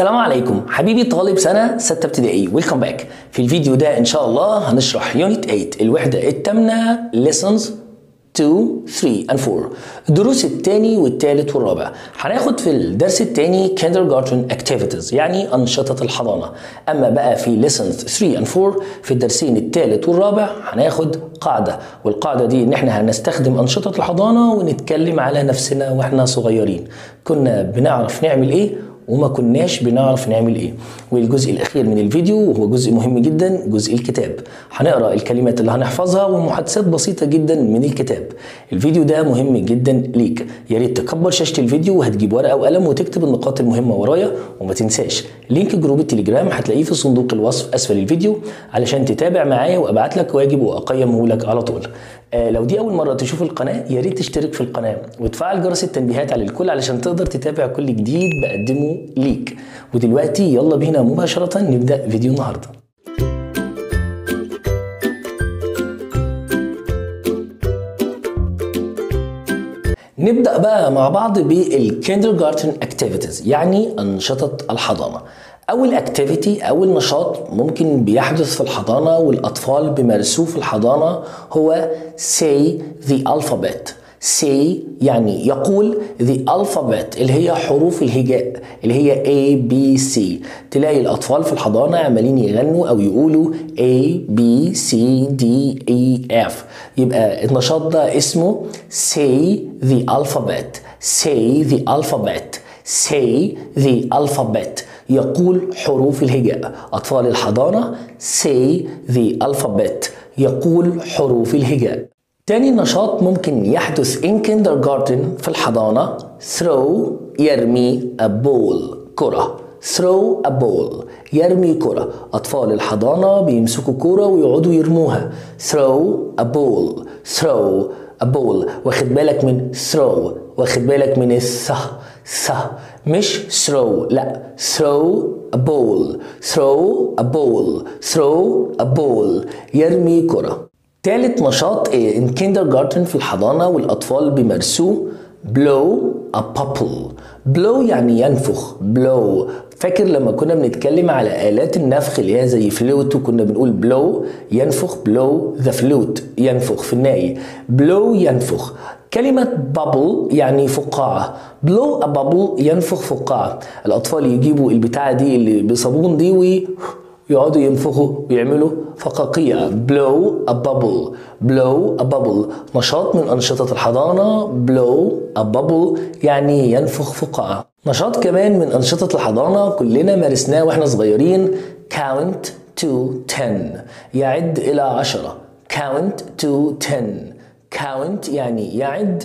السلام عليكم. حبيبي طالب سنة ستة ابتدائي. Welcome back في الفيديو ده إن شاء الله هنشرح unit 8 الوحدة الثامنة lessons 2 3 and 4 الدروس الثاني والثالث والرابع. هناخد في الدرس الثاني kindergarten activities يعني أنشطة الحضانة. أما بقى في lessons 3 and 4 في الدرسين الثالث والرابع هناخد قاعدة. والقاعدة دي إن إحنا هنستخدم أنشطة الحضانة ونتكلم على نفسنا وإحنا صغيرين. كنا بنعرف نعمل إيه؟ وما كناش بنعرف نعمل إيه. والجزء الأخير من الفيديو وهو جزء مهم جدا جزء الكتاب. هنقرأ الكلمات اللي هنحفظها ومحادثات بسيطة جدا من الكتاب. الفيديو ده مهم جدا ليك. يا ريت تكبر شاشة الفيديو وهتجيب ورقة وقلم وتكتب النقاط المهمة ورايا وما تنساش. link group التليجرام هتلاقيه في صندوق الوصف أسفل الفيديو علشان تتابع معايا وأبعت لك واجب وأقيمه لك على طول. لو دي أول مرة تشوف القناة يا ريت تشترك في القناة وتفعل جرس التنبيهات على الكل علشان تقدر تتابع كل جديد بقدمه ليك. ودلوقتي يلا بينا مباشرة نبدأ فيديو النهارده. نبدأ بقى مع بعض بال kindergarten activities يعني أنشطة الحضانة. أول activity أول نشاط ممكن بيحدث في الحضانة والأطفال بيمارسوه في الحضانة هو say the alphabet. Say يعني يقول the alphabet اللي هي حروف الهجاء اللي هي A B C. تلاقي الأطفال في الحضانة عمالين يغنوا أو يقولوا A B C D E F. يبقى النشاط ده اسمه say the alphabet. Say the alphabet. Say the alphabet. يقول حروف الهجاء. أطفال الحضانة say the alphabet. يقول حروف الهجاء. تاني نشاط ممكن يحدث in kindergarten في الحضانة. throw يرمي a ball. كرة. throw a ball. يرمي كرة. أطفال الحضانة بيمسكوا كرة ويقعدوا يرموها. throw a ball. throw a ball. واخد بالك من throw. واخد بالك من الث ث مش throw. لا. throw a ball throw a ball throw a ball يرمي كرة. تالت نشاط in kindergarten في الحضانة والأطفال بيمارسوه blow a bubble blow يعني ينفخ. blow. فاكر لما كنا بنتكلم على آلات النفخ اللي هي زي فلوت وكنا بنقول blow ينفخ blow the flute ينفخ في الناي blow ينفخ. كلمة bubble يعني فقاعة. A bubble ينفخ فقاعة. الأطفال يجيبوا البتاعة دي اللي بصابون دي وي يقعدوا ينفخوا ويعملوا فقاقيع. Blow a bubble. Blow a bubble. نشاط من أنشطة الحضانة. Blow a bubble يعني ينفخ فقاعة. نشاط كمان من أنشطة الحضانة. كلنا مارسناه وإحنا صغيرين. Count to 10 يعد إلى عشرة. Count to 10 count يعني يعد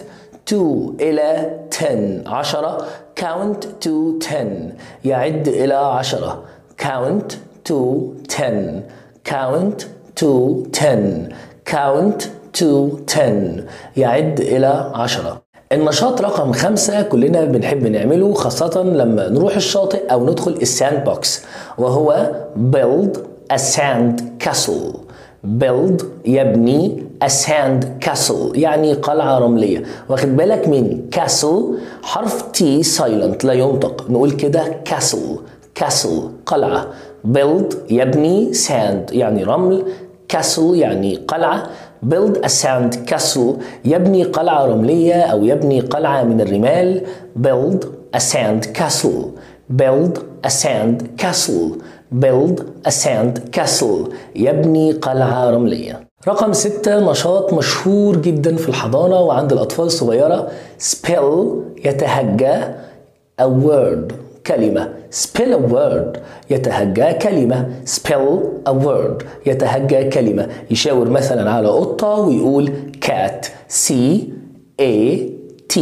to إلى 10 عشرة count to 10 يعد إلى عشرة count to 10 count to 10 count to 10 يعد إلى عشرة. النشاط رقم خمسة كلنا بنحب نعمله خاصة لما نروح الشاطئ أو ندخل ال sand box وهو build a sand castle build يبني a sand castle يعني قلعة رملية واخد بالك من castle حرف T silent لا ينطق نقول كده castle castle قلعة build يبني sand يعني رمل castle يعني قلعة build a sand castle يبني قلعة رملية أو يبني قلعة من الرمال build a sand castle build a sand castle build a sand castle. يبني قلعة رملية. رقم ستة نشاط مشهور جدا في الحضانة وعند الأطفال الصغيرة. Spell يتهجى a word كلمة. Spell a word يتهجى كلمة. Spell a word يتهجى كلمة. يشاور مثلا على قطة ويقول cat. C A T.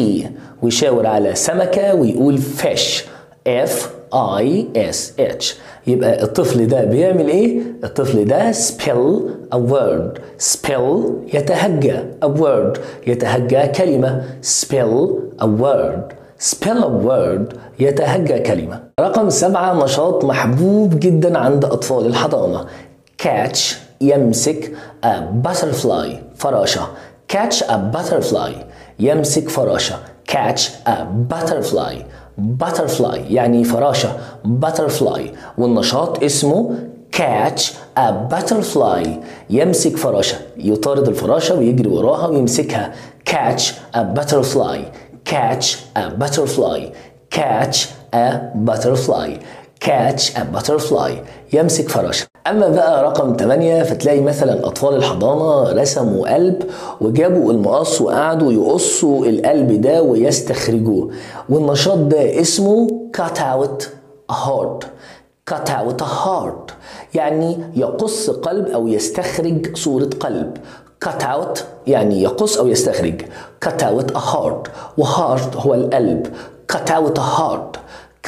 ويشاور على سمكة ويقول fish. F I S H. يبقى الطفل ده بيعمل إيه؟ الطفل ده spell a word. Spell يتهجى a word. يتهجى كلمة. Spell a word. Spell a word يتهجى كلمة. رقم سبعة نشاط محبوب جدا عند أطفال الحضانة. Catch يمسك a butterfly فراشة. Catch a butterfly يمسك فراشة. Catch a butterfly butterfly يعني فراشة butterfly والنشاط اسمه catch a butterfly يمسك فراشة يطارد الفراشة ويجري وراها ويمسكها catch a butterfly catch a butterfly catch a butterfly catch a butterfly. يمسك فراشة أما بقى رقم 8 فتلاقي مثلا أطفال الحضانة رسموا قلب وجابوا المقص وقعدوا يقصوا القلب ده ويستخرجوه. والنشاط ده اسمه cut out a heart. cut out a heart. يعني يقص قلب أو يستخرج صورة قلب. cut out يعني يقص أو يستخرج. cut out a heart. وهارت هو القلب. cut out a heart.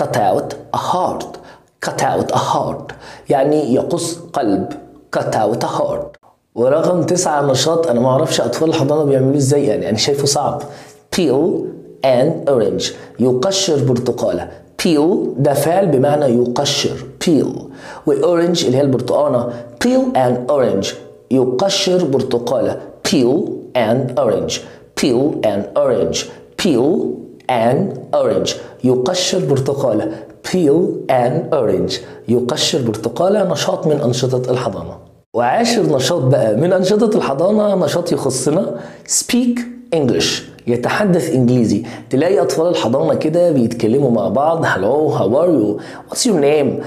cut out a heart. Cut out a heart. يعني يقص قلب. cut out a heart. ورقم تسعة نشاط أنا ما أعرفش أطفال الحضانة بيعملوه إزاي يعني أنا شايفه صعب. peel an orange يقشر برتقالة. peel ده فعل بمعنى يقشر. peel. وأورنج اللي هي البرتقانة. peel an orange. يقشر برتقالة. peel an orange. peel an orange. peel an orange. يقشر برتقالة. Peel an orange. يقشر برتقالة نشاط من أنشطة الحضانة. وعاشر نشاط بقى من أنشطة الحضانة نشاط يخصنا speak English. يتحدث إنجليزي. تلاقي أطفال الحضانة كده بيتكلموا مع بعض. hello how are you what's your name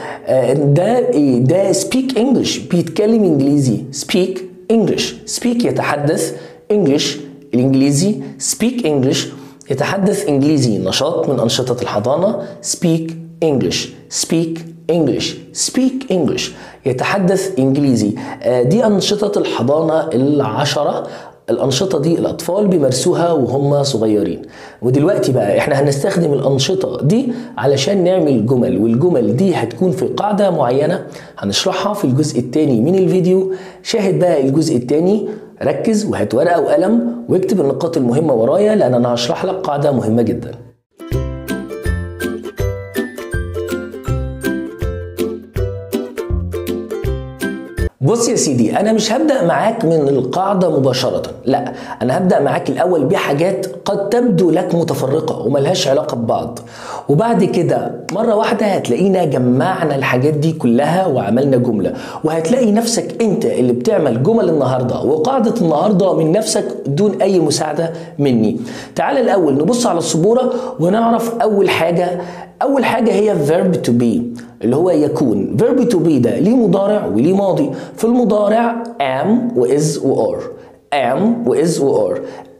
ده ده speak English بيتكلم إنجليزي. speak English speak يتحدث English الإنجليزي speak English يتحدث إنجليزي. نشاط من أنشطة الحضانة. speak English speak English speak English يتحدث إنجليزي. دي أنشطة الحضانة العشرة. الأنشطة دي الأطفال بيمارسوها وهم صغيرين. ودلوقتي بقى إحنا هنستخدم الأنشطة دي علشان نعمل جمل والجمل دي هتكون في قاعدة معينة. هنشرحها في الجزء الثاني من الفيديو. شاهد بقى الجزء الثاني ركز وهات ورقة وقلم واكتب النقاط المهمة ورايا لأن أنا هشرح لك قاعدة مهمة جدا. بص يا سيدي أنا مش هبدأ معاك من القاعدة مباشرة لا أنا هبدأ معاك الأول بحاجات قد تبدو لك متفرقة وملهاش علاقة ببعض. وبعد كده مرة واحدة هتلاقينا جمعنا الحاجات دي كلها وعملنا جملة. وهتلاقي نفسك أنت اللي بتعمل جمل النهارده وقاعدة النهارده من نفسك دون أي مساعدة مني. تعال الأول نبص على السبورة ونعرف أول حاجة أول حاجة هي verb to be اللي هو يكون. verb to be ده ليه مضارع وليه ماضي. في المضارع am و is و are. am و is و are.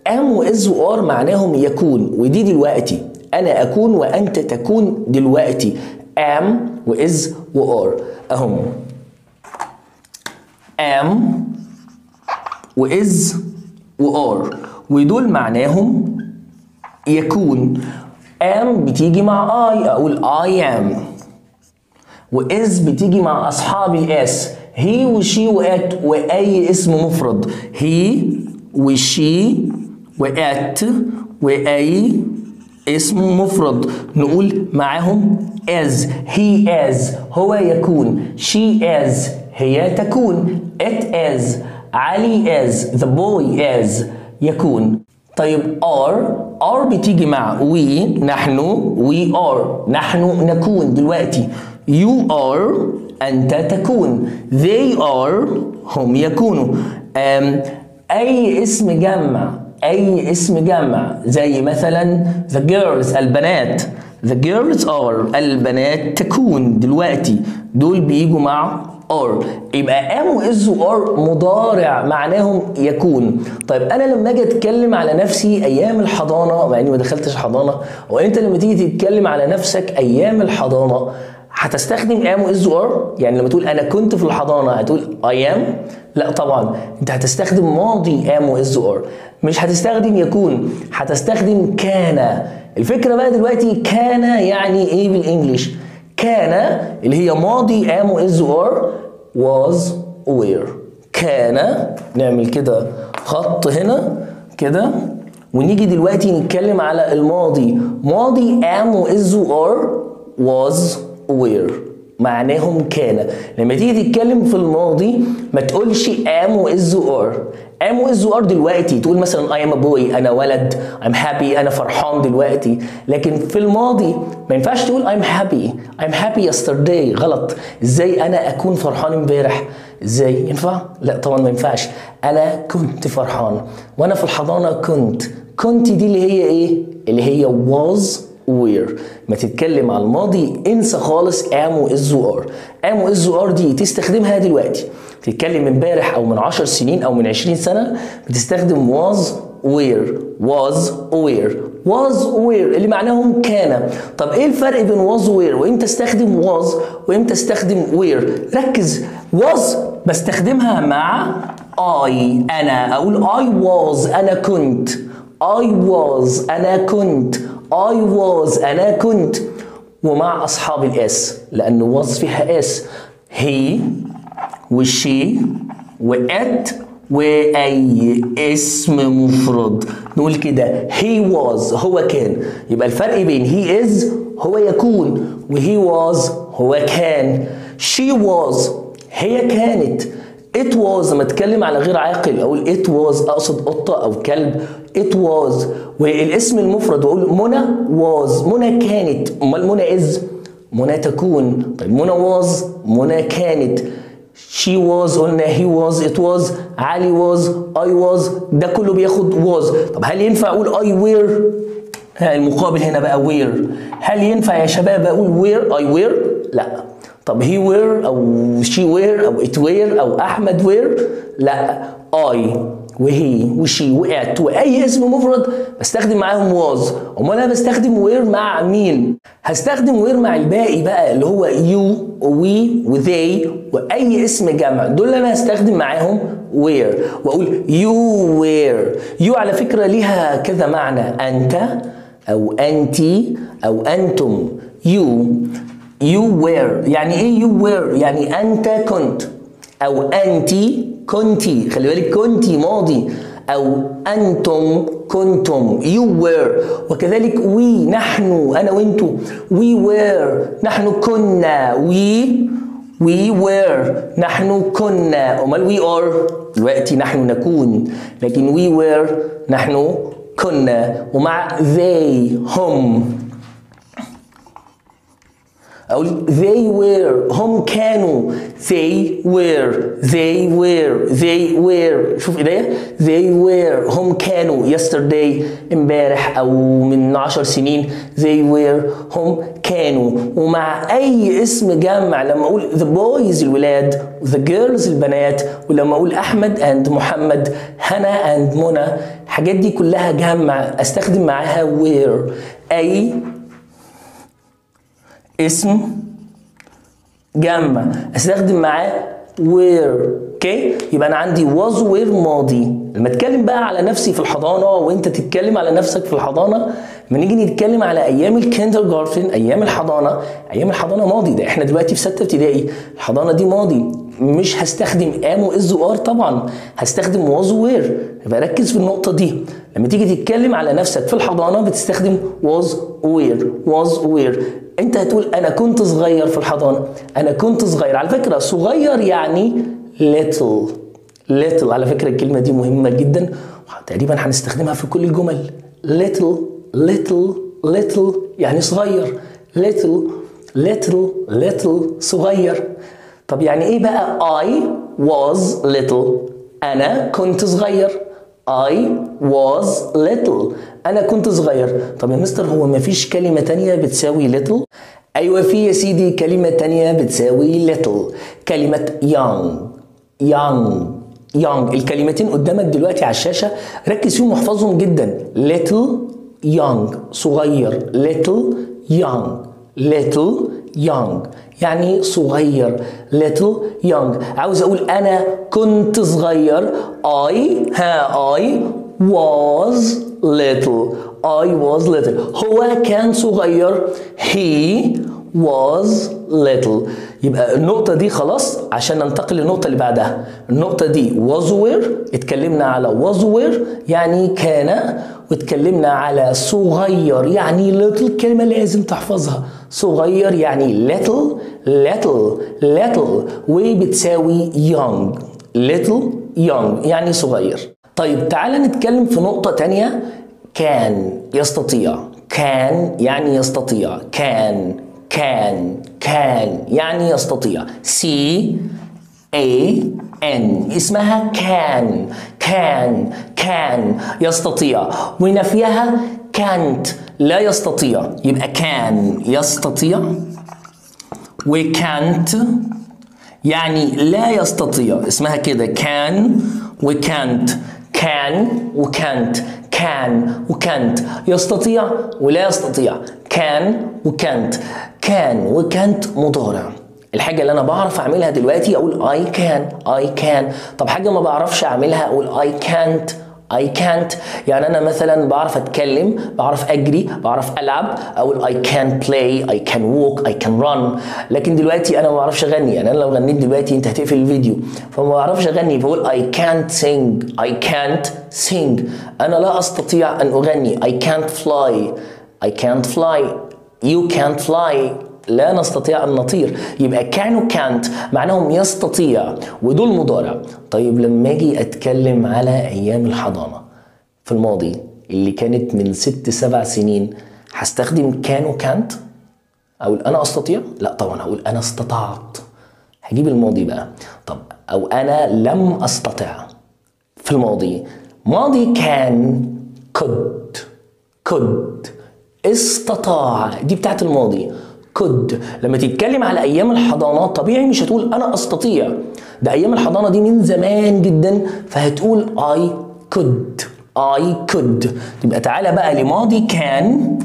am و is و are معناهم يكون ودي دلوقتي. أنا أكون وأنت تكون دلوقتي. am و is و are. أهم. am و is و are. ودول معناهم يكون. Am بتيجي مع I أقول I am. وإز بتيجي مع أصحاب الإس هي وشي وات وأي اسم مفرد. هي وشي وات وأي اسم مفرد. نقول معاهم as he as هو يكون. She as هي تكون. It as علي as the boy as يكون. طيب are are بتيجي مع we نحن we are نحن نكون دلوقتي. you are أنت تكون. they are هم يكونوا. أي اسم جمع أي اسم جمع. زي مثلا the girls البنات. the girls are البنات تكون دلوقتي. دول بيجوا مع are يبقى am و is و are مضارع معناهم يكون. طيب أنا لما أجي أتكلم على نفسي أيام الحضانة مع إني ما دخلتش حضانة وإنت لما تيجي تتكلم على نفسك أيام الحضانة هتستخدم am و is و are يعني لما تقول أنا كنت في الحضانة هتقول I am لا طبعا. أنت هتستخدم ماضي am و is و are مش هتستخدم يكون هتستخدم كان. الفكرة بقى دلوقتي كان يعني إيه بالانجلش كان اللي هي ماضي am و is و are was were. كان نعمل كده خط هنا كده. ونيجي دلوقتي نتكلم على الماضي. ماضي am و is و are was were. معناهم كان. لما تيجي تتكلم في الماضي ما تقولش am و is و are am و is و are دلوقتي. تقول مثلا I am a boy أنا ولد I'm happy أنا فرحان دلوقتي. لكن في الماضي ما ينفعش تقول I'm happy. I'm happy yesterday. غلط. إزاي أنا أكون فرحان امبارح؟ إزاي؟ ينفع؟ لا طبعا ما ينفعش. أنا كنت فرحان. وأنا في الحضانة كنت. كنت دي اللي هي إيه؟ اللي هي was where ما تتكلم على الماضي انسى خالص am و is و are am و is و are دي تستخدمها دلوقتي. تتكلم امبارح أو من 10 سنين أو من 20 سنة بتستخدم was where was where was where اللي معناهم كان. طب إيه الفرق بين was where وإمتى استخدم was وإمتى استخدم where ركز. was بستخدمها مع I. أنا أقول I was أنا كنت. I was أنا كنت. I was أنا كنت ومع أصحاب الإس لأن was فيها إس. He وشي وأت وأي اسم مفرد. نقول كده he was هو كان. يبقى الفرق بين he is هو يكون. و was هو كان. She was هي كانت. It was لما اتكلم على غير عاقل أقول it was أقصد قطة أو كلب. It was. والاسم المفرد وأقول منى was. منى كانت. أمال منى is منى تكون. طيب منى was منى كانت. She was قلنا he was it was. علي was I was. ده كله بياخد was. طب هل ينفع أقول were ها المقابل هنا بقى were. هل ينفع يا شباب أقول were I were لا. طب he were أو she were أو it were أو احمد were لا. I و he و she و it واي اسم مفرد بستخدم معاهم was. امال أنا بستخدم were مع مين؟ هستخدم were مع الباقي بقى اللي هو you we و they واي اسم جمع. دول أنا هستخدم معاهم were واقول you were you على فكرة ليها كذا معنى. أنت أو أنتي أو أنتم. you you were يعني إيه you were يعني أنت كنت. أو انتي كنتي خلي بالك كنتي ماضي. أو أنتم كنتم. You were. وكذلك we. نحن. أنا وأنتو. We were. نحن كنا. We. We were. نحن كنا. أمال we are. دلوقتي نحن نكون. لكن we were. نحن كنا. ومع they هم. أقول they were هم كانوا. They were. They were. They were. شوف إيديا. They were. هم كانوا. Yesterday امبارح أو من عشر سنين. They were. هم كانوا. ومع أي اسم جمع لما أقول the boys الولاد the girls البنات ولما أقول أحمد and محمد هنا and منى الحاجات دي كلها جمع أستخدم معاها were. أي اسم جمع استخدم معاه where أوكي يبقى أنا عندي was where ماضي. لما اتكلم بقى على نفسي في الحضانة وأنت تتكلم على نفسك في الحضانة لما نيجي نتكلم على أيام ال kindergarten أيام الحضانة أيام الحضانة ماضي. ده إحنا دلوقتي في ستة ابتدائي. الحضانة دي ماضي. مش هستخدم am و is و are طبعا. هستخدم was were يبقى ركز في النقطة دي. لما تيجي تتكلم على نفسك في الحضانة بتستخدم was were was were انت هتقول أنا كنت صغير في الحضانة أنا كنت صغير. على فكرة صغير يعني little little. على فكرة الكلمة دي مهمة جدا تقريبا هنستخدمها في كل الجمل. little little little. يعني صغير. little little little. صغير. طب يعني إيه بقى؟ I was little. أنا كنت صغير. I was little. أنا كنت صغير. طب يا مستر هو مفيش كلمة تانية بتساوي little أيوه في يا سيدي كلمة تانية بتساوي little. كلمة young. young. young. الكلمتين قدامك دلوقتي على الشاشة. ركز فيهم واحفظهم جدا. little young. صغير. little young. little young. يعني صغير. little young. عاوز أقول أنا كنت صغير. I ها I was little. I was little. هو كان صغير. He was little. يبقى النقطة دي خلاص عشان ننتقل للنقطة اللي بعدها. النقطة دي was were. اتكلمنا على was were يعني كان. واتكلمنا على صغير يعني little كلمة لازم تحفظها. صغير يعني little little little. وبتساوي young. Little young يعني صغير. طيب تعالى نتكلم في نقطة تانية. كان يستطيع. كان يعني يستطيع. كان كان كان يعني يستطيع. سي A N. اسمها كان. كان كان يستطيع. ونفيها كانت لا يستطيع. يبقى كان يستطيع. وكانت يعني لا يستطيع. اسمها كده. كان وكانت. كان وكانت. كان وكانت. يستطيع ولا يستطيع. كان وكانت. كان وكانت مضارع. الحاجة اللي أنا بعرف أعملها دلوقتي أقول I can I can. طب حاجة ما بعرفش أعملها أقول I can't. I can't. يعني أنا مثلا بعرف أتكلم بعرف أجري بعرف ألعب أقول I can play I can walk I can run. لكن دلوقتي أنا ما بعرفش أغني. يعني أنا لو غنيت دلوقتي أنت هتقفل الفيديو. فما بعرفش أغني بقول I can't sing. I can't sing. أنا لا أستطيع أن أغني. I can't fly. I can't fly. You can't fly. لا نستطيع أن نطير. يبقى كان وكانت معناهم يستطيع ودول مضارع. طيب لما أجي أتكلم على أيام الحضانة في الماضي اللي كانت من ست سبع سنين هستخدم كان وكانت؟ أقول أنا أستطيع؟ لا طبعا. هقول أنا استطعت. هجيب الماضي بقى. طب أو أنا لم أستطع في الماضي. ماضي كان could could استطاع. دي بتاعت الماضي. Could. لما تتكلم على أيام الحضانه طبيعي مش هتقول أنا أستطيع. ده أيام الحضانة دي من زمان جدا فهتقول I could I could. يبقى تعالى بقى لماضي كان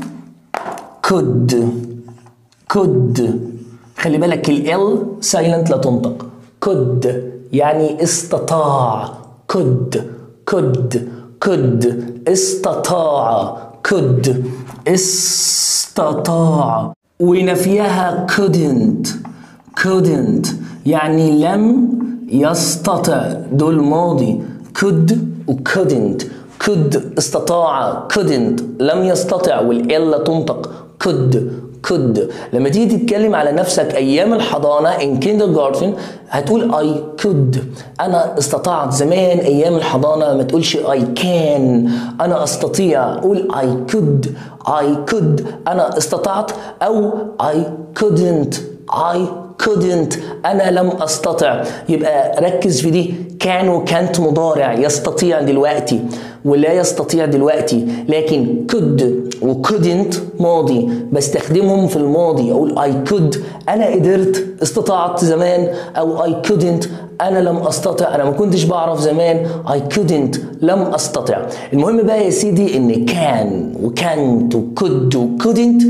could could. خلي بالك ال سايلنت لا تنطق. could يعني استطاع. could could could. استطاع. could استطاع. ونفيها couldn't couldn't يعني لم يستطع دول ماضي could و couldn't. could استطاع couldn't لم يستطع والإل تنطق. Could could. لما تيجي تتكلم على نفسك أيام الحضانة in kindergarten هتقول I could. أنا استطعت زمان أيام الحضانة ما تقولش I can. أنا أستطيع. قول I could. I could. أنا استطعت أو I couldn't. I couldn't أنا لم أستطع. يبقى ركز في دي. كان وكانت مضارع يستطيع دلوقتي ولا يستطيع دلوقتي. لكن could و couldn't ماضي. بستخدمهم في الماضي. أقول I could. أنا قدرت استطعت زمان. أو I couldn't. أنا لم أستطع. أنا ما كنتش بعرف زمان. I couldn't. لم أستطع. المهم بقى يا سيدي إن كان وكانت وكود وكودنت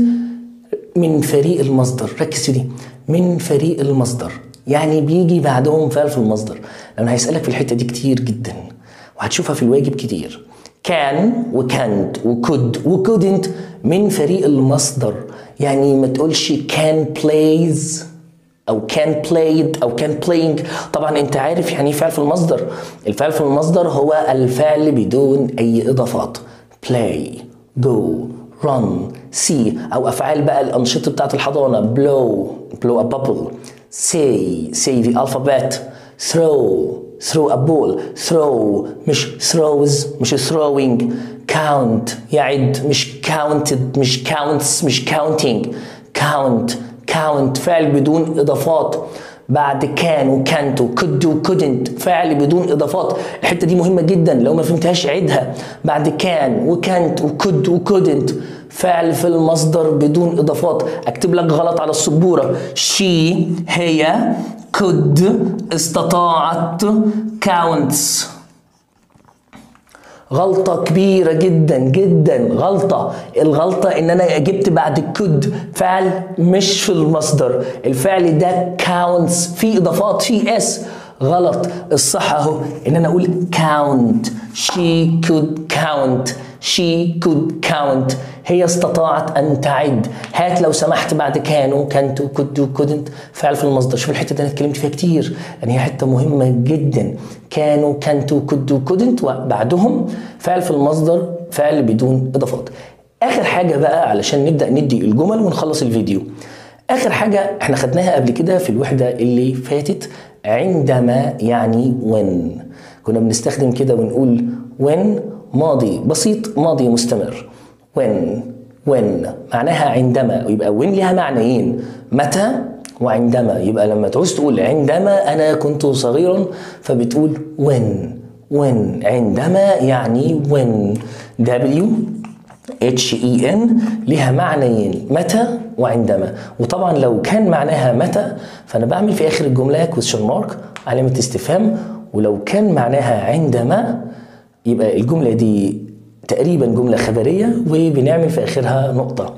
من فريق المصدر. ركز في دي. من فريق المصدر. يعني بيجي بعدهم فعل في المصدر. لأنه هيسألك في الحتة دي كتير جدا. وهتشوفها في الواجب كتير. كان وكانت وكود وكودنت من فريق المصدر. يعني ما تقولش can plays أو can played أو can playing. طبعا أنت عارف يعني إيه فعل في المصدر. الفعل في المصدر هو الفعل بدون أي إضافات. play go run see أو افعال بقى الانشطه بتاعت الحضانه blow blow a bubble say say the alphabet throw throw a ball throw مش throws مش throwing count يعد مش counted مش counts مش counting count count فعل بدون اضافات بعد كان وكانت وكد وكودنت فعل بدون إضافات. الحتة دي مهمة جدا لو ما فهمتهاش عيدها. بعد كان وكانت وكد وكودنت فعل في المصدر بدون إضافات. أكتب لك غلط على السبورة. شي هي could استطاعت counts. غلطة كبيرة جدا جدا غلطة. الغلطة إن أنا جبت بعد could فعل مش في المصدر. الفعل ده counts في إضافات في اس غلط. الصح أهو إن أنا أقول count. She could count. She could count. هي استطاعت أن تعد. هات لو سمحت بعد كانوا could do couldn't فعل في المصدر. شوف الحتة دي أنا اتكلمت فيها كتير. لأن هي حتة مهمة جدا. كانوا could do couldn't وبعدهم. فعل في المصدر فعل بدون إضافات. آخر حاجة بقى علشان نبدأ ندي الجمل ونخلص الفيديو. آخر حاجة إحنا خدناها قبل كده في الوحدة اللي فاتت. عندما يعني when. كنا بنستخدم كده ونقول when ماضي بسيط ماضي مستمر. when when. معناها عندما يبقى when لها معنيين. متى؟ وعندما. يبقى لما تعوز تقول عندما أنا كنت صغيرا فبتقول when when. عندما يعني when. W H E N لها معنيين متى وعندما. وطبعا لو كان معناها متى فأنا بعمل في آخر الجملة question mark علامة استفهام. ولو كان معناها عندما يبقى الجملة دي تقريبا جملة خبرية وبنعمل في آخرها نقطة.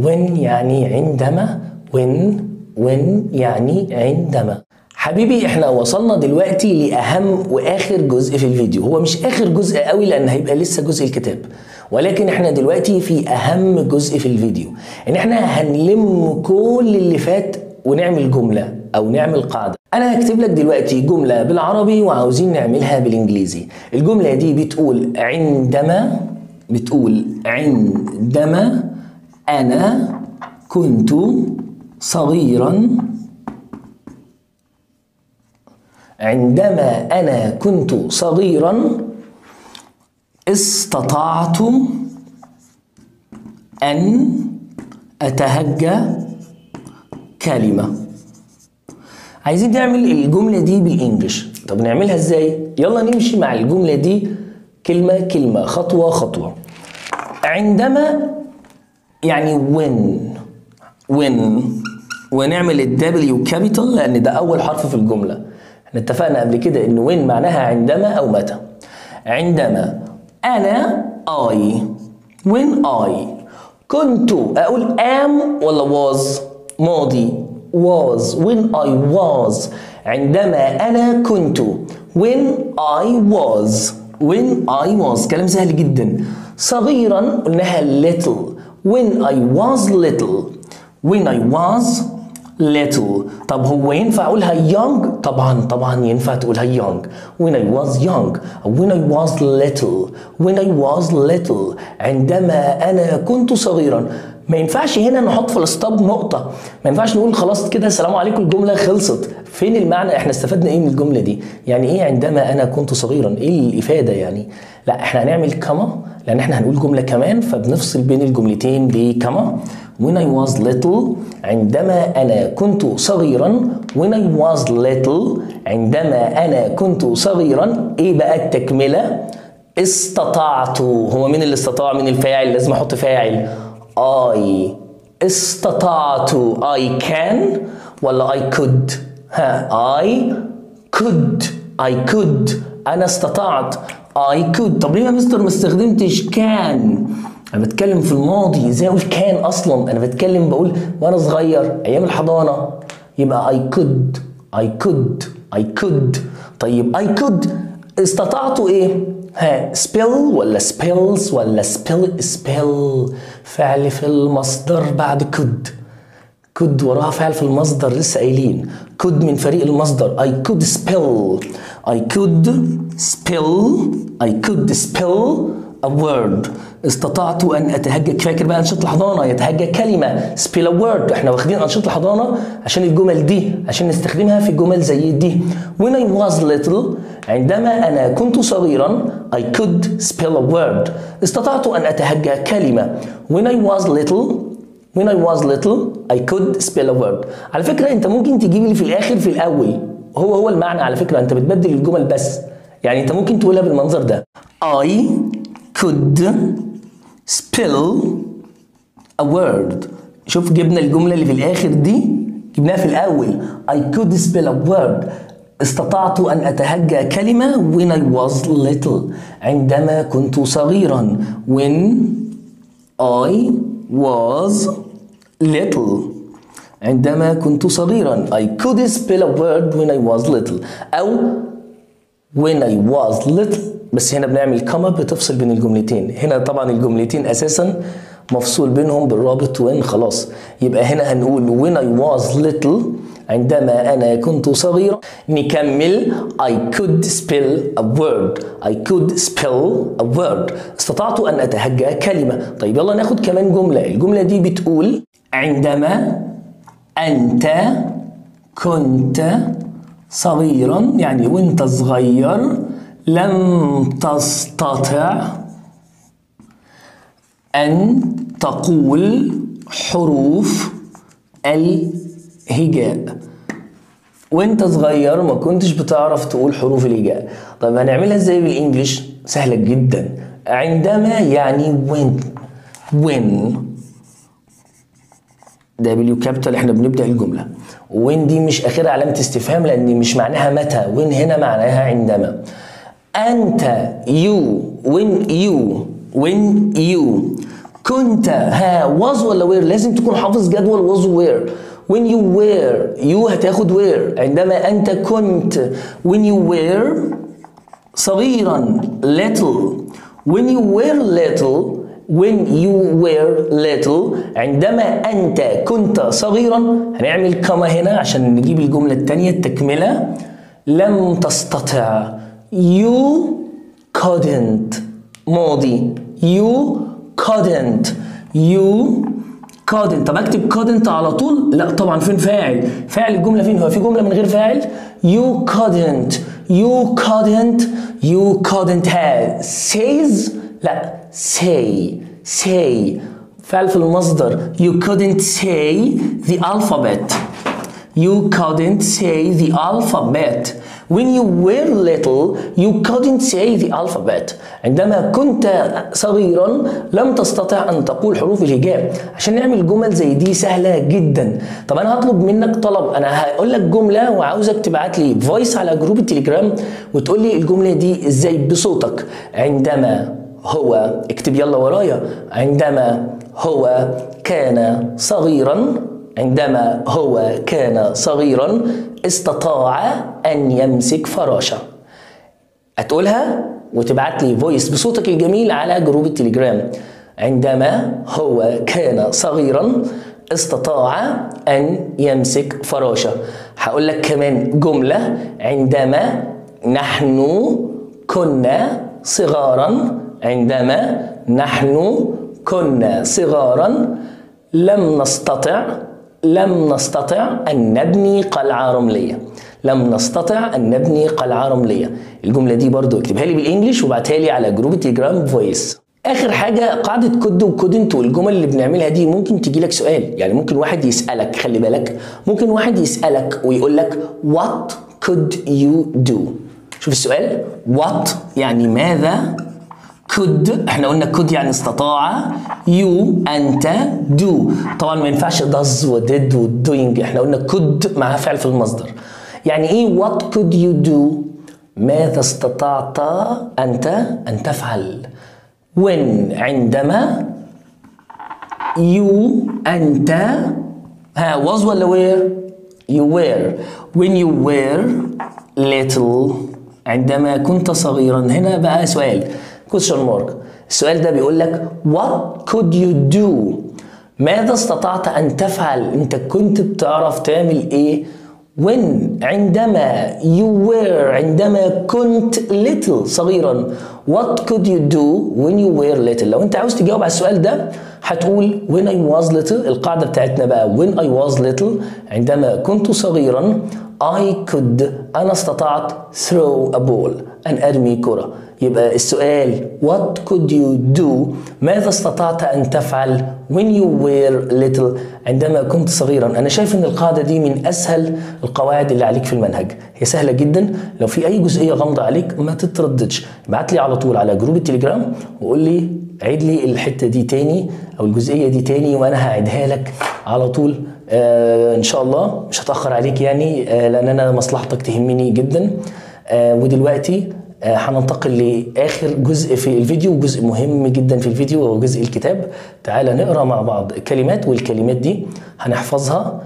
when يعني عندما؟ when when يعني عندما. حبيبي إحنا وصلنا دلوقتي لأهم وآخر جزء في الفيديو. هو مش آخر جزء قوي لأن هيبقى لسه جزء الكتاب. ولكن إحنا دلوقتي في أهم جزء في الفيديو إن إحنا هنلم كل اللي فات ونعمل جملة أو نعمل قاعدة. أنا هكتب لك دلوقتي جملة بالعربي وعاوزين نعملها بالإنجليزي. الجملة دي بتقول عندما بتقول عندما أنا كنت صغيرا. عندما أنا كنت صغيرا استطعت أن أتهجى كلمة. عايزين نعمل الجملة دي بال English. طب نعملها إزاي؟ يلا نمشي مع الجملة دي. كلمة كلمة خطوة خطوة. عندما يعني when when ونعمل ال W capital لأن ده أول حرف في الجملة. إحنا اتفقنا قبل كده إن when معناها عندما أو متى. عندما أنا I when I كنت أقول am ولا was ماضي was when I was عندما أنا كنت when I was when I was كلام سهل جدا صغيرا قلناها little when I was little when I was little طب هو ينفع اقولها young طبعا طبعا ينفع تقولها young when I was young when I was little when I was little عندما أنا كنت صغيرا. ما ينفعش هنا نحط في الستوب نقطة. ما ينفعش نقول خلاص كده السلام عليكم الجملة خلصت. فين المعنى؟ إحنا استفدنا إيه من الجملة دي؟ يعني إيه عندما أنا كنت صغيرا؟ إيه الإفادة يعني؟ لا إحنا هنعمل كما لأن إحنا هنقول جملة كمان فبنفصل بين الجملتين بكما when I was little عندما أنا كنت صغيرا when I was little عندما أنا كنت صغيرا إيه بقى التكملة؟ استطعت. هو مين اللي استطاع؟ من الفاعل؟ لازم أحط فاعل. I استطعت. I can ولا I could ها I could. I could. أنا استطعت. I could. طب ليه يا مستر ما استخدمتش كان أنا بتكلم في الماضي إزاي أقول كان أصلا؟ أنا بتكلم بقول وأنا صغير أيام الحضانة. يبقى I could I could I could. طيب I could استطعت إيه؟ ها spill ولا spills ولا spill spill فعل في المصدر بعد could. could وراها فعل في المصدر لسه قايلين. could من فريق المصدر. I could spill I could spill I could spill word. استطعت أن أتهجى. فاكر بقى أنشطة الحضانة. يتهجى كلمة. Spill a word. إحنا واخدين أنشطة الحضانة عشان الجمل دي عشان نستخدمها في جمل زي دي. When I was little عندما أنا كنت صغيرا I could spell a word. استطعت أن أتهجى كلمة. When I was little when I was little I could spell a word. على فكرة أنت ممكن تجيب لي في الآخر في الأول. هو هو المعنى على فكرة. أنت بتبدل الجمل بس. يعني أنت ممكن تقولها بالمنظر ده. I could spell a word شوف جبنا الجملة اللي في الآخر دي جبناها في الأول I could spell a word استطعت أن أتهجى كلمة when I was little عندما كنت صغيرا when I was little عندما كنت صغيرا I could spell a word when I was little أو when I was little بس هنا بنعمل كما بتفصل بين الجملتين. هنا طبعا الجملتين أساسا مفصول بينهم بالرابط when خلاص. يبقى هنا هنقول when I was little عندما أنا كنت صغيرا نكمل I could spell a word. I could spell a word. استطعت أن أتهجأ كلمة. طيب يلا ناخد كمان جملة. الجملة دي بتقول عندما أنت كنت صغيرا يعني وأنت صغير لم تستطع أن تقول حروف الهجاء. وأنت صغير ما كنتش بتعرف تقول حروف الهجاء. طيب هنعملها إزاي بال English سهلة جدا. عندما يعني when. When. W capital إحنا بنبدأ الجملة. when دي مش اخرها علامة استفهام لأن مش معناها متى. when هنا معناها عندما. أنت you when you when you كنت ها was ولا were لازم تكون حافظ جدول was were when you were you هتاخد were عندما أنت كنت when you were صغيرا little. When you were little when you were little. عندما أنت كنت صغيرا هنعمل كما هنا عشان نجيب الجملة التانية التكملة. لم تستطع. you couldn't ماضي you couldn't you couldn't طب اكتب couldn't على طول لا طبعا فين فاعل فاعل الجمله فين هو في جمله من غير فاعل you couldn't you couldn't you couldn't have says لا say say فعل في المصدر you couldn't say the alphabet you couldn't say the alphabet when you were little you couldn't say the alphabet. عندما كنت صغيرا لم تستطع أن تقول حروف الهجاء. عشان نعمل جمل زي دي سهلة جدا. طب أنا هطلب منك طلب. أنا هقول لك جملة وعاوزك تبعت لي voice على جروب التليجرام وتقول لي الجملة دي إزاي بصوتك. عندما هو اكتب يلا ورايا. عندما هو كان صغيرا. عندما هو كان صغيرا. استطاع أن يمسك فراشه. هتقولها وتبعت لي voice بصوتك الجميل على جروب التليجرام. عندما هو كان صغيرا استطاع أن يمسك فراشه. هقول لك كمان جملة. عندما نحن كنا صغارا عندما نحن كنا صغارا لم نستطع لم نستطع أن نبني قلعة رملية. لم نستطع أن نبني قلعة رملية. الجملة دي برضو اكتبها لي بال English وابعتها لي على جروب التليجرام voice. آخر حاجة قاعدة could و couldn't والجمل اللي بنعملها دي ممكن تجي لك سؤال. يعني ممكن واحد يسألك خلي بالك. ممكن واحد يسألك ويقول لك what could you do شوف السؤال. what يعني ماذا؟ Could إحنا قلنا could يعني استطاع you أنت do طبعا ما ينفعش does و did و doing إحنا قلنا could معاها فعل في المصدر. يعني إيه what could you do ماذا استطعت أنت أن تفعل؟ when عندما you أنت ها was ولا were you were. when you were little عندما كنت صغيرا. هنا بقى سؤال. Question mark. السؤال ده بيقول لك what could you do? ماذا استطعت أن تفعل؟ أنت كنت بتعرف تعمل إيه when عندما you were عندما كنت little صغيرا. What could you do when you were little? لو أنت عاوز تجاوب على السؤال ده هتقول when I was little. القاعدة بتاعتنا بقى when I was little. عندما كنت صغيرا I could أنا استطعت throw a ball. أن أرمي كرة. يبقى السؤال what could you do? ماذا استطعت أن تفعل when you were little? عندما كنت صغيرا. أنا شايف أن القاعدة دي من أسهل القواعد اللي عليك في المنهج. هي سهلة جدا. لو في أي جزئية غامضة عليك ما تترددش. ابعت لي على طول على جروب التليجرام وقول لي عيد لي الحتة دي تاني أو الجزئية دي تاني وأنا هعيدها لك على طول. آه إن شاء الله. مش هتأخر عليك يعني آه لأن أنا مصلحتك تهمني جدا. آه ودلوقتي هننتقل لآخر جزء في الفيديو جزء مهم جدا في الفيديو وهو جزء الكتاب. تعال نقرأ مع بعض كلمات والكلمات دي هنحفظها.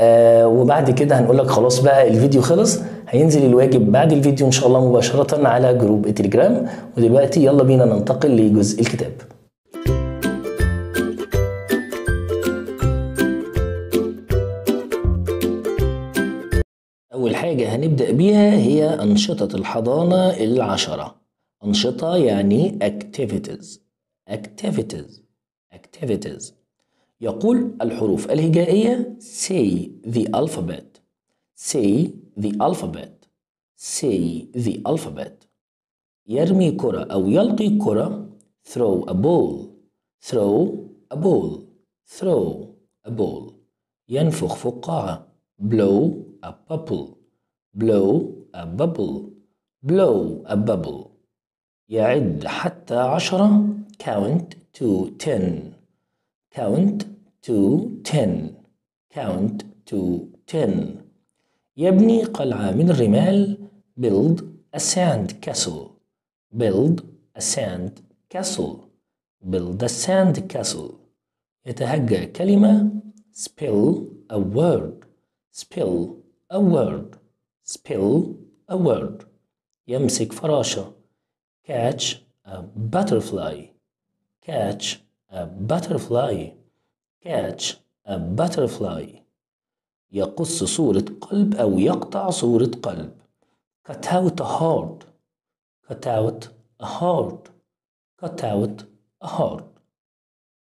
آه وبعد كده هنقول لك خلاص بقى الفيديو خلص. هينزل الواجب بعد الفيديو إن شاء الله مباشرة على جروب التليجرام ودلوقتي يلا بينا ننتقل لجزء الكتاب. حاجة هنبدأ بيها هي أنشطة الحضانة العشرة أنشطة يعني activities activities activities يقول الحروف الهجائية say the alphabet say the alphabet say the alphabet يرمي كرة أو يلقي كرة throw a ball throw a ball throw a ball ينفخ فقاعة blow a bubble blow a bubble blow a bubble يعد حتى عشرة count to ten count to ten count to ten يبني قلعة من الرمال build a sand castle build a sand castle build a sand castle يتهجى كلمة spill a word spill a word Spill a word يمسك فراشة catch a butterfly catch a butterfly catch a butterfly يقص صورة قلب أو يقطع صورة قلب cut out a heart cut out a heart cut out a heart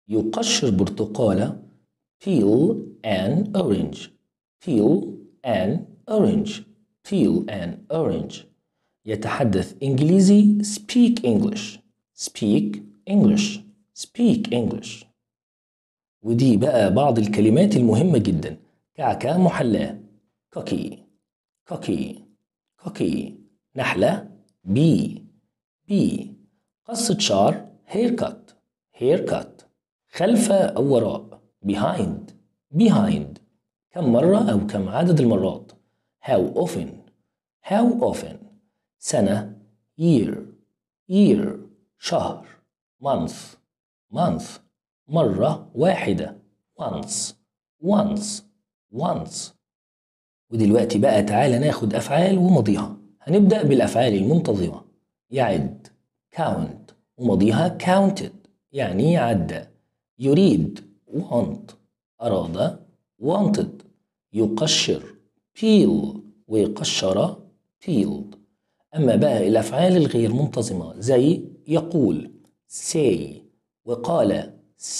يقشر برتقالة peel an orange peel an orange peel an orange يتحدث إنجليزي speak English speak English speak English ودي بقى بعض الكلمات المهمة جدا كعكة محلاة cookie cookie cookie نحلة بي بي قصة شعر haircut haircut خلف أو وراء behind behind كم مرة أو كم عدد المرات how often? How often? سنة year year شهر month month مرة واحدة once once once. ودلوقتي بقى تعالى ناخد أفعال وماضيها. هنبدأ بالأفعال المنتظمة. يعد count وماضيها counted يعني عدى يريد want أراد wanted. يقشر. Peel ويقشر peeled أما بقى الأفعال الغير منتظمة زي يقول say وقال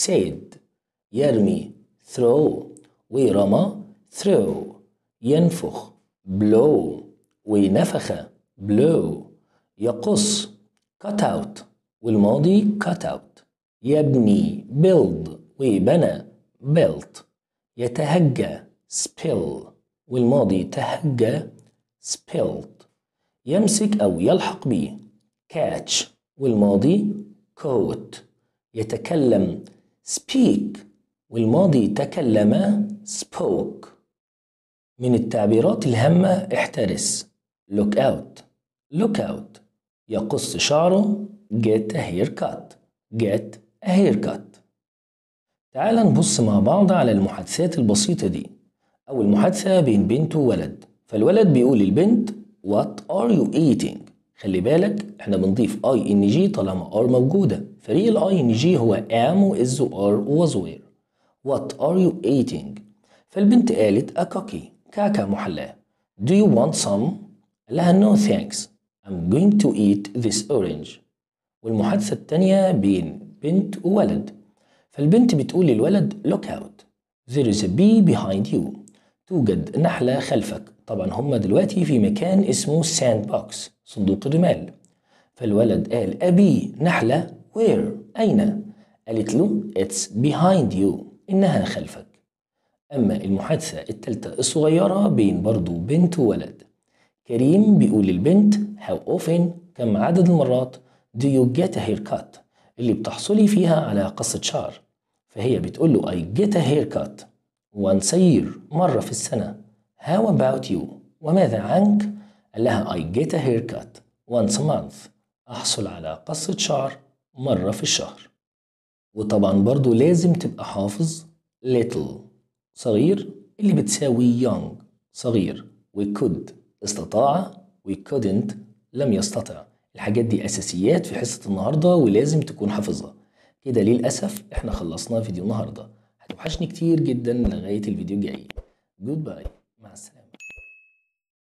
said يرمي throw ورمى throw ينفخ blow ونفخ blow يقص cut out والماضي cut out. يبني build وبنى built. يتهجى spill. والماضي تهجى spilled. يمسك أو يلحق به. Catch. والماضي caught. يتكلم speak. والماضي تكلم spoke. من التعبيرات الهامة احترس. Look out. Look out. يقص شعره. Get a haircut. Get a haircut. تعال نبص مع بعض على المحادثات البسيطة دي. أول محادثة بين بنت وولد. فالولد بيقول للبنت What are you eating؟ خلي بالك إحنا بنضيف ing طالما are موجودة. فريق ال ing هو am و is و are و was و were What are you eating؟ فالبنت قالت a cookie كعكة محلاة. Do you want some؟ قال لها no thanks. I'm going to eat this orange. والمحادثة التانية بين بنت وولد. فالبنت بتقول للولد look out. There is a bee behind you. توجد نحلة خلفك. طبعا هما دلوقتي في مكان اسمه sandbox صندوق الرمال. فالولد قال a bee نحلة where أين؟ قالت له it's behind you إنها خلفك. أما المحادثة التالتة الصغيرة بين برضو بنت وولد. كريم بيقول للبنت how often كم عدد المرات؟ Do you get a haircut? اللي بتحصلي فيها على قصة شعر. فهي بتقول له I get a haircut. Year مرة في السنة. How about you? وماذا عنك؟ قال لها I get a haircut once a month. أحصل على قصة شعر مرة في الشهر. وطبعا برضو لازم تبقى حافظ little. صغير اللي بتساوي young. صغير و could. استطاع و couldn't. لم يستطع. الحاجات دي أساسيات في حصة النهاردة ولازم تكون حافظها. كده للأسف إحنا خلصنا فيديو النهاردة. هتوحشني كتير جدا لغاية الفيديو الجاي. جود باي